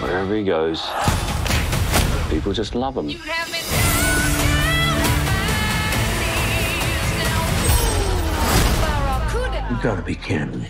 Wherever he goes, people just love him. You gotta be kidding me.